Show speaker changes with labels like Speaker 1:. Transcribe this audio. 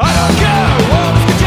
Speaker 1: I don't care